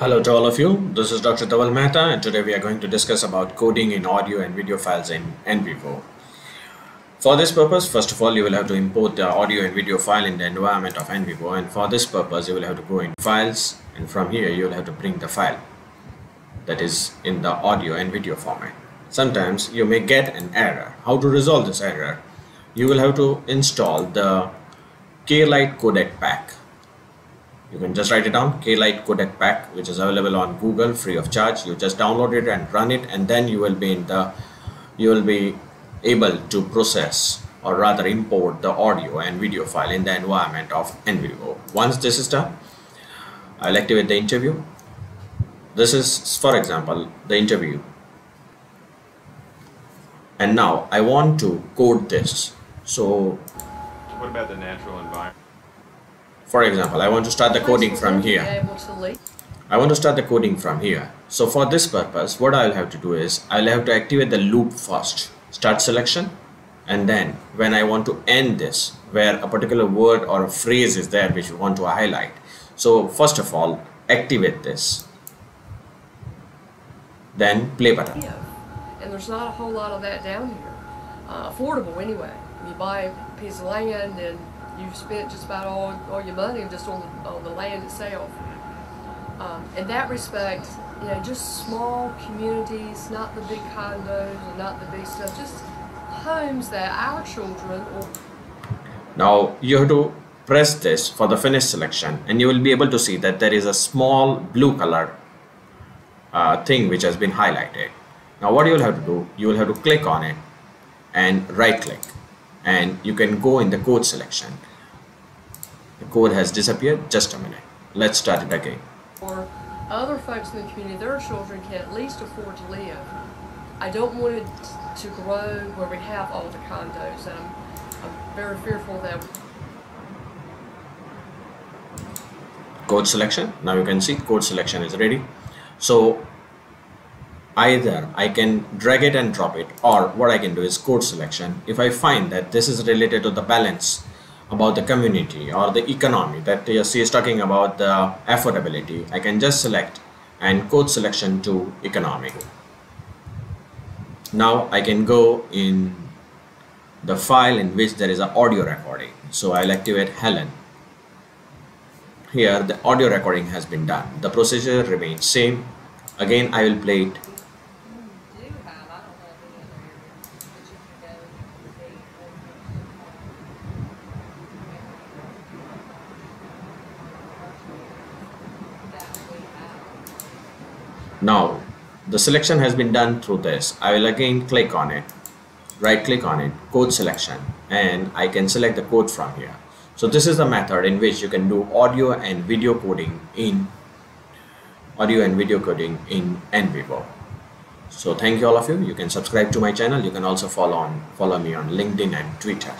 Hello to all of you. This is Dr. Dhaval Maheta and today we are going to discuss about coding in audio and video files in NVivo. For this purpose, first of all, you will have to import the audio and video file in the environment of NVivo and for this purpose, you will have to go in files and from here you will have to bring the file that is in the audio and video format. Sometimes you may get an error. How to resolve this error? You will have to install the K-Lite codec pack you can just write it down Klite codec pack which is available on google free of charge you just download it and run it and then you will be in the you will be able to process or rather import the audio and video file in the environment of NVivo. Once this is done, I'll activate the interview. This is, for example, the interview. And now I want to code this. So, what about the natural environment? For example, I want to start the coding from here. I want to start the coding from here. So for this purpose, what I'll have to do is I'll have to activate the loop first. Start selection and then when I want to end this where a particular word or a phrase is there which you want to highlight. So first of all, activate this. Then play button. Yeah. And there's not a whole lot of that down here. Uh, affordable anyway. You buy a piece of land and you've spent just about all, all your money just on the, on the land itself. Um, in that respect, you know, just small communities, not the big condos and not the big stuff, just homes that our children or now you have to press this for the finish selection and you will be able to see that there is a small blue color uh, thing which has been highlighted. Now what you will have to do, you will have to click on it and right click and you can go in the code selection. The code has disappeared. Just a minute. Let's start it again. Or other folks in the community their children can at least afford to live. I don't want it to grow where we have all the condos and I'm, I'm very fearful that code selection. Now you can see code selection is ready. So either I can drag it and drop it or what I can do is code selection. If I find that this is related to the balance about the community or the economy that TSC is talking about the affordability I can just select and code selection to economic. Now I can go in the file in which there is an audio recording. So I'll activate Helen. Here the audio recording has been done. The procedure remains same. Again I will play it now the selection has been done through this. I will again click on it. Right click on it. Code selection. And I can select the code from here. So this is the method in which you can do audio and video coding in audio and video coding in NVivo so thank you all of you. You can subscribe to my channel. You can also follow on follow me on LinkedIn and Twitter